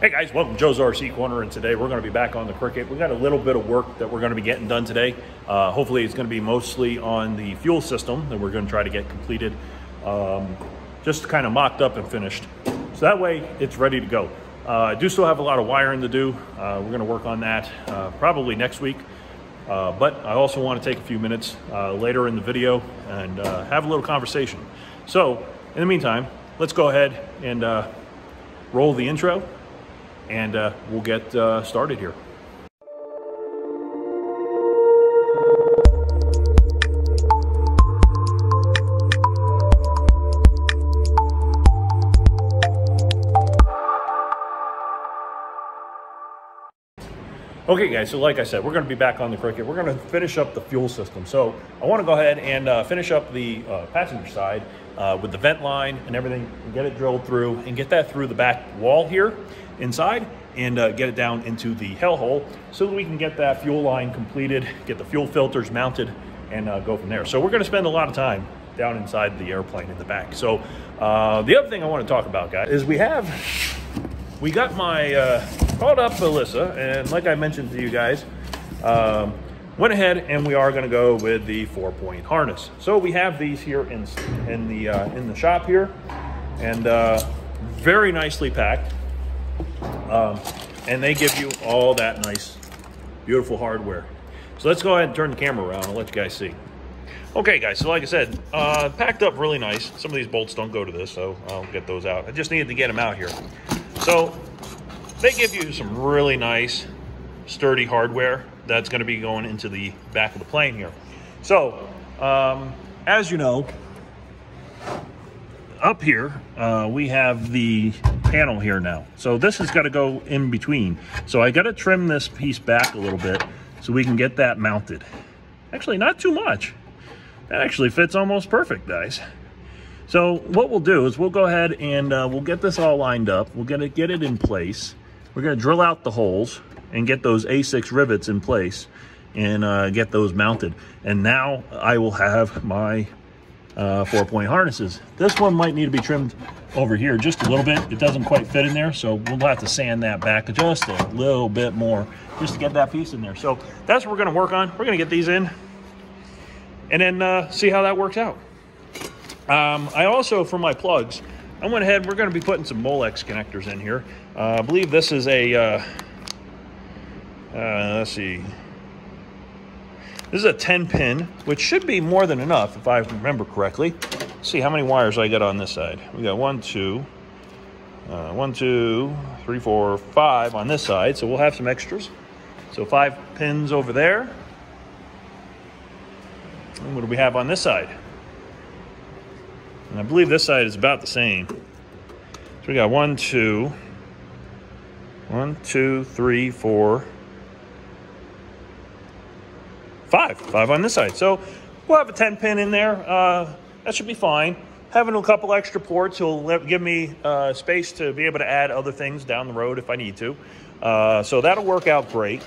Hey guys, welcome to Joe's RC Corner, and today we're going to be back on the Cricket. We got a little bit of work that we're going to be getting done today. Uh, hopefully, it's going to be mostly on the fuel system that we're going to try to get completed, um, just kind of mocked up and finished. So that way, it's ready to go. Uh, I do still have a lot of wiring to do. Uh, we're going to work on that uh, probably next week. Uh, but I also want to take a few minutes uh, later in the video and have a little conversation. So, in the meantime, let's go ahead and roll the intro and uh, we'll get uh, started here. Okay guys, so like I said, we're gonna be back on the Cricket. We're gonna finish up the fuel system. So I wanna go ahead and uh, finish up the uh, passenger side uh, with the vent line and everything, and get it drilled through and get that through the back wall here inside and uh, get it down into the hell hole so that we can get that fuel line completed, get the fuel filters mounted, and uh, go from there. So we're gonna spend a lot of time down inside the airplane in the back. So uh, the other thing I wanna talk about, guys, is we have, we got my, called up Melissa, and like I mentioned to you guys, um, went ahead and we are going to go with the four-point harness. So we have these here in in the uh, in the shop here, and uh, very nicely packed. Um, and they give you all that nice, beautiful hardware. So let's go ahead and turn the camera around and let you guys see. Okay, guys, so like I said, uh, packed up really nice. Some of these bolts don't go to this, so I'll get those out. I just needed to get them out here. So they give you some really nice, sturdy hardware that's going to be going into the back of the plane here. So, um, as you know, up here, uh, we have the panel here now. So this has got to go in between. So I got to trim this piece back a little bit so we can get that mounted. Actually, not too much. That actually fits almost perfect, guys. So what we'll do is we'll go ahead and uh, we'll get this all lined up. We'll get it, get it in place. We're to drill out the holes and get those A6 rivets in place and uh, get those mounted. And now I will have my uh, four-point harnesses. This one might need to be trimmed over here just a little bit. It doesn't quite fit in there, so we'll have to sand that back just a little bit more just to get that piece in there. So that's what we're to work on. We're to get these in and then uh, see how that works out. Um, I also, for my plugs, I went ahead, we're going to be putting some Molex connectors in here. Uh, I believe this is a, uh, uh, let's see, this is a 10 pin, which should be more than enough if I remember correctly. Let's see how many wires I got on this side. We got one, two, uh, one, two, three, four, five on this side, so we'll have some extras. So five pins over there. And what do we have on this side? And I believe this side is about the same. So we got one, two, one, two, three, four, five. Five on this side. So we'll have a 10 pin in there. Uh, that should be fine. Having a couple extra ports will let, give me uh, space to be able to add other things down the road if I need to. Uh, so that'll work out great.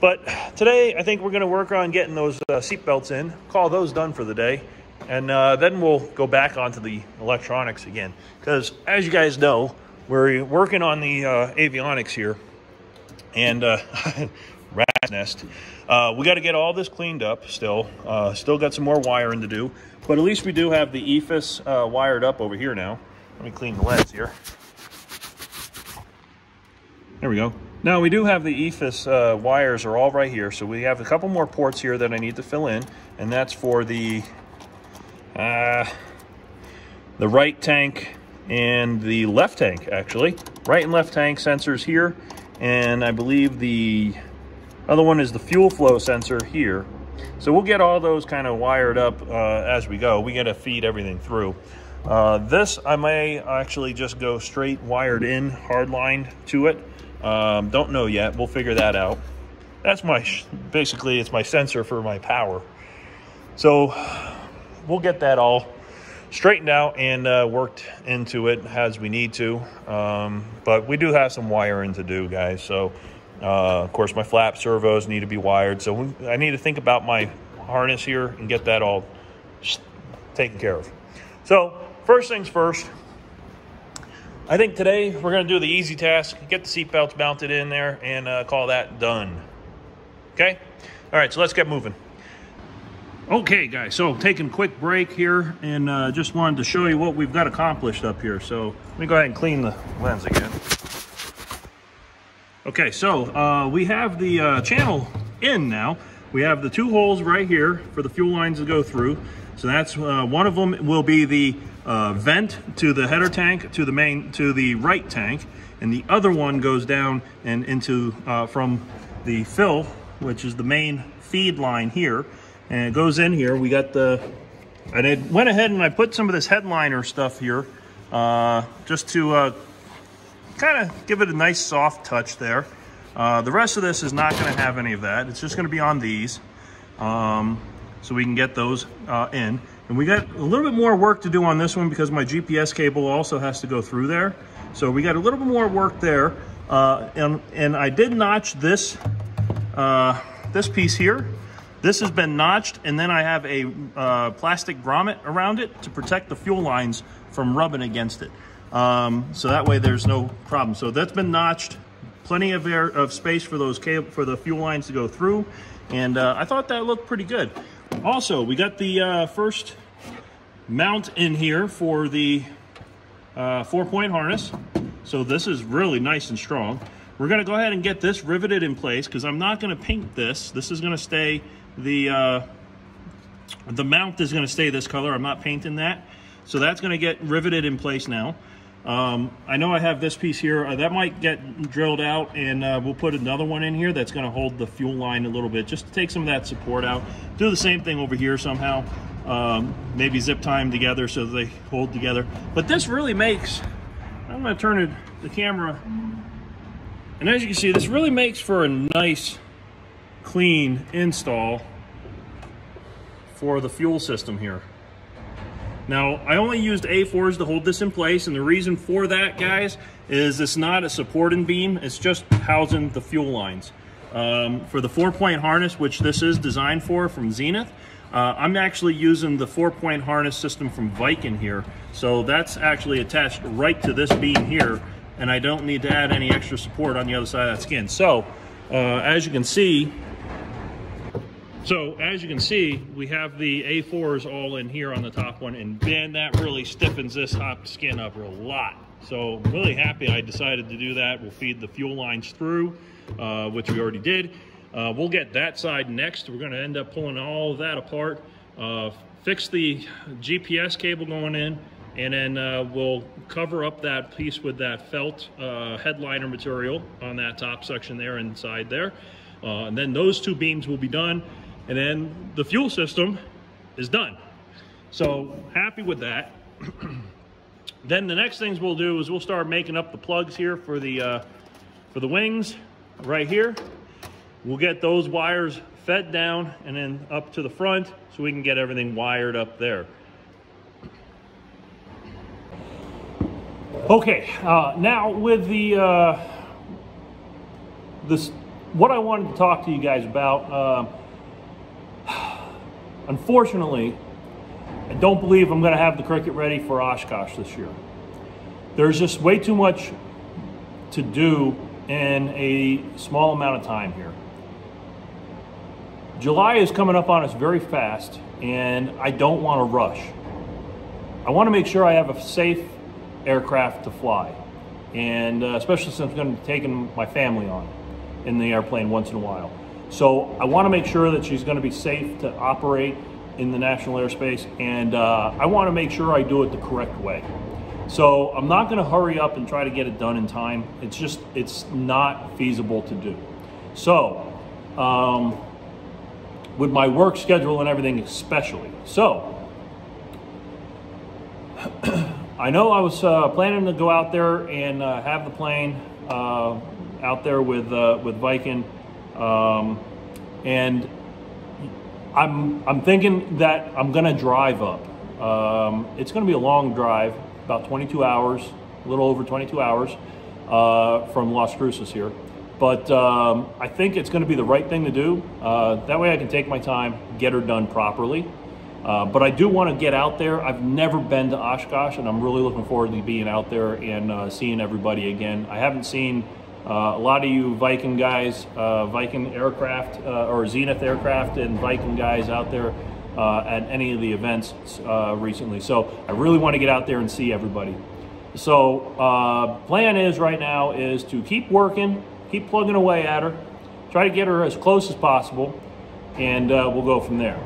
But today, I think we're going to work on getting those uh, seat belts in, call those done for the day. And uh, then we'll go back onto the electronics again. Because as you guys know, we're working on the uh, avionics here. And uh, rat's nest. Uh, we got to get all this cleaned up still. Uh, still got some more wiring to do. But at least we do have the EFIS uh, wired up over here now. Let me clean the leads here. There we go. Now we do have the EFIS uh, wires are all right here. So we have a couple more ports here that I need to fill in. And that's for the uh, the right tank and the left tank, actually. Right and left tank sensors here. And I believe the other one is the fuel flow sensor here. So we'll get all those kind of wired up uh, as we go. We got to feed everything through. Uh, this, I may actually just go straight wired in, hard hardlined to it. Um, don't know yet. We'll figure that out. That's my, basically, it's my sensor for my power. So we'll get that all straightened out and uh, worked into it as we need to. Um, but we do have some wiring to do, guys. So, uh, of course, my flap servos need to be wired. So we, I need to think about my harness here and get that all taken care of. So, first things first, I think today we're going to do the easy task, get the seatbelts mounted in there, and uh, call that done. Okay? All right, so let's get moving. Okay, guys, so taking a quick break here and uh, just wanted to show you what we've got accomplished up here. So let me go ahead and clean the lens again. Okay, so uh, we have the uh, channel in now. We have the two holes right here for the fuel lines to go through. So that's uh, one of them will be the uh, vent to the header tank to the main to the right tank, and the other one goes down and into uh, from the fill, which is the main feed line here, and it goes in here. We got the and I went ahead and I put some of this headliner stuff here uh, just to uh, kind of give it a nice soft touch there. Uh, the rest of this is not going to have any of that. It's just going to be on these. Um, so we can get those uh, in. And we got a little bit more work to do on this one because my GPS cable also has to go through there. So we got a little bit more work there. Uh, and, and I did notch this, uh, this piece here. This has been notched and then I have a uh, plastic grommet around it to protect the fuel lines from rubbing against it. Um, so that way there's no problem. So that's been notched, plenty of air of space for those cable, for the fuel lines to go through. And uh, I thought that looked pretty good. Also, we got the uh, first mount in here for the uh, four-point harness. So this is really nice and strong. We're gonna go ahead and get this riveted in place because I'm not gonna paint this. This is gonna stay, the, uh, the mount is gonna stay this color. I'm not painting that. So that's gonna get riveted in place now. Um, I know I have this piece here. Uh, that might get drilled out and uh, we'll put another one in here that's going to hold the fuel line a little bit just to take some of that support out. Do the same thing over here somehow. Um, maybe zip tie them together so they hold together. But this really makes, I'm going to turn the camera, and as you can see, this really makes for a nice, clean install for the fuel system here. Now, I only used A4s to hold this in place, and the reason for that, guys, is it's not a supporting beam. It's just housing the fuel lines. Um, for the four-point harness, which this is designed for from Zenith, uh, I'm actually using the four-point harness system from Viking here. So that's actually attached right to this beam here, and I don't need to add any extra support on the other side of that skin. So, uh, as you can see, so as you can see, we have the A4s all in here on the top one, and man, that really stiffens this hop skin up a lot. So I'm really happy I decided to do that. We'll feed the fuel lines through, uh, which we already did. Uh, we'll get that side next. We're gonna end up pulling all of that apart, uh, fix the GPS cable going in, and then uh, we'll cover up that piece with that felt uh, headliner material on that top section there inside there. Uh, and then those two beams will be done and then the fuel system is done. So happy with that. then the next things we'll do is we'll start making up the plugs here for the uh, for the wings right here. We'll get those wires fed down and then up to the front so we can get everything wired up there. Okay, uh, now with the uh, this, what I wanted to talk to you guys about. Unfortunately, I don't believe I'm going to have the Cricket ready for Oshkosh this year. There's just way too much to do in a small amount of time here. July is coming up on us very fast, and I don't want to rush. I want to make sure I have a safe aircraft to fly, and uh, especially since I'm going to be taking my family on in the airplane once in a while. So I want to make sure that she's going to be safe to operate in the national airspace, and uh, I want to make sure I do it the correct way. So I'm not going to hurry up and try to get it done in time. It's just, it's not feasible to do. So, um, with my work schedule and everything especially. So, I know I was uh, planning to go out there and uh, have the plane uh, out there with, uh, with Viking um, and I'm, I'm thinking that I'm to drive up. Um, it's to be a long drive, about 22 hours, a little over 22 hours uh, from Las Cruces here. But um, I think it's to be the right thing to do. Uh, that way I can take my time, get her done properly. Uh, but I do want to get out there. I've never been to Oshkosh, and I'm really looking forward to being out there and uh, seeing everybody again. I haven't seen uh, a lot of you Viking guys, uh, Viking aircraft uh, or Zenith aircraft and Viking guys out there uh, at any of the events recently. So I really want to get out there and see everybody. So plan is right now is to keep working, keep plugging away at her, try to get her as close as possible, and we'll go from there.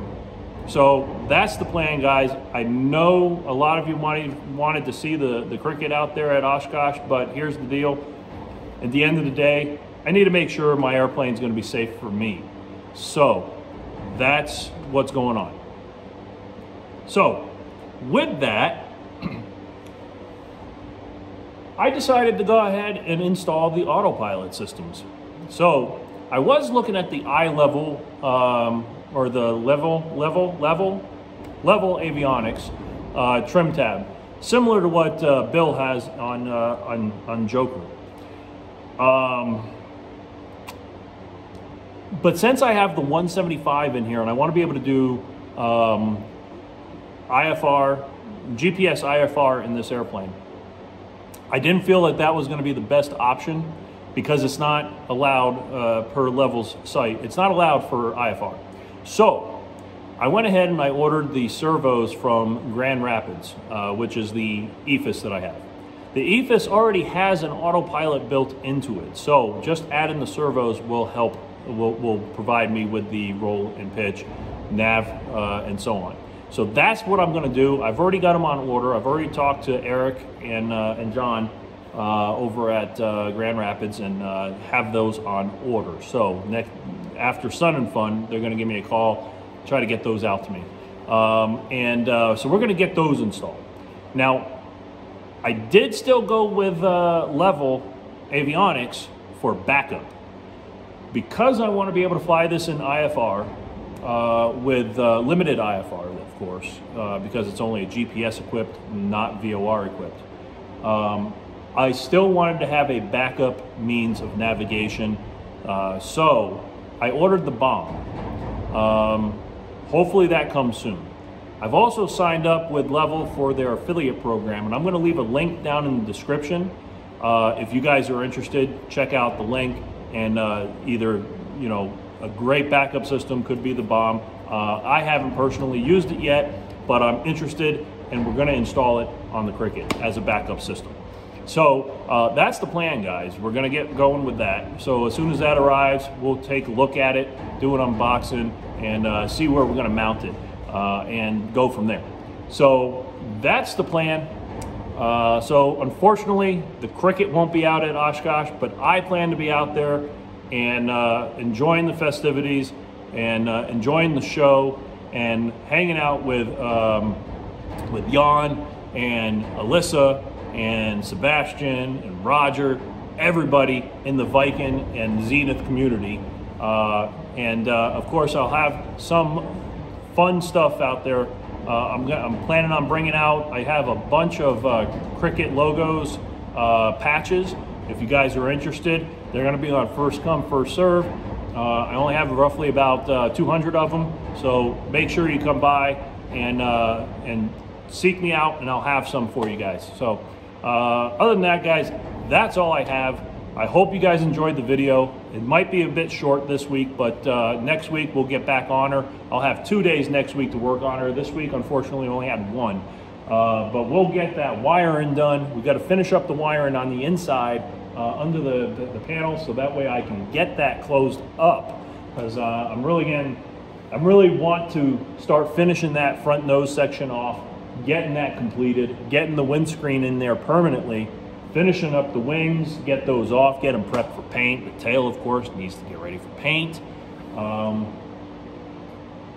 So that's the plan, guys. I know a lot of you wanted, wanted to see the, the cricket out there at Oshkosh, but here's the deal. At the end of the day, I need to make sure my airplane is going to be safe for me. So that's what's going on. So with that, I decided to go ahead and install the autopilot systems. So I was looking at the eye level um, or the Levil, Levil, Levil, Levil avionics uh, trim tab, similar to what uh, Bill has on, uh, on, on Joker. Um, but since I have the 175 in here and I want to be able to do um, IFR, GPS IFR in this airplane, I didn't feel that that was going to be the best option because it's not allowed uh, per Levil's site. It's not allowed for IFR. So I went ahead and I ordered the servos from Grand Rapids, uh, which is the EFIS that I have. The EFIS already has an autopilot built into it, so just adding the servos will help, will, will provide me with the roll and pitch, nav, uh, and so on. So that's what I'm gonna do. I've already got them on order. I've already talked to Eric and, uh, and John uh, over at uh, Grand Rapids and uh, have those on order. So next, after Sun and Fun, they're going to give me a call, try to get those out to me. Um, and uh, so we're going to get those installed. Now, I did still go with uh, Levil Avionics for backup. Because I want to be able to fly this in IFR, uh, with uh, limited IFR, of course, uh, because it's only a GPS equipped, not VOR equipped. Um, I still wanted to have a backup means of navigation. Uh, so I ordered the bomb. Um, hopefully that comes soon. I've also signed up with Levil for their affiliate program, and I'm going to leave a link down in the description. Uh, if you guys are interested, check out the link, and uh, either, you know, a great backup system could be the bomb. Uh, I haven't personally used it yet, but I'm interested, and we're going to install it on the Cricket as a backup system. So uh, that's the plan, guys. We're gonna get going with that. So as soon as that arrives, we'll take a look at it, do an unboxing, and uh, see where we're gonna mount it, uh, and go from there. So that's the plan. Uh, so unfortunately, the Cricket won't be out at Oshkosh, but I plan to be out there and uh, enjoying the festivities and uh, enjoying the show and hanging out with um, with Jan and Alyssa and Sebastian and Roger, everybody in the Viking and Zenith community. Uh, and uh, of course, I'll have some fun stuff out there. Uh, I'm, I'm, planning on bringing out, I have a bunch of uh, Cricket logos, uh, patches. If you guys are interested, they're going to be on first come, first serve. Uh, I only have roughly about 200 of them, so make sure you come by and and seek me out, and I'll have some for you guys. So. Uh, other than that, guys, that's all I have. I hope you guys enjoyed the video. It might be a bit short this week, but uh, next week we'll get back on her. I'll have two days next week to work on her. This week, unfortunately, only had one. Uh, but we'll get that wiring done. We've got to finish up the wiring on the inside uh, under the, the, the, panel so that way I can get that closed up. Because uh, I'm really getting, I'm really want to start finishing that front nose section off getting that completed, getting the windscreen in there permanently, finishing up the wings, get those off, get them prepped for paint. The tail, of course, needs to get ready for paint. Um,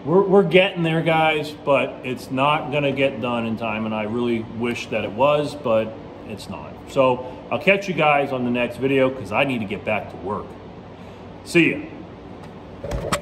we're, we're getting there, guys, but it's not going to get done in time, and I really wish that it was, but it's not. So I'll catch you guys on the next video because I need to get back to work. See ya.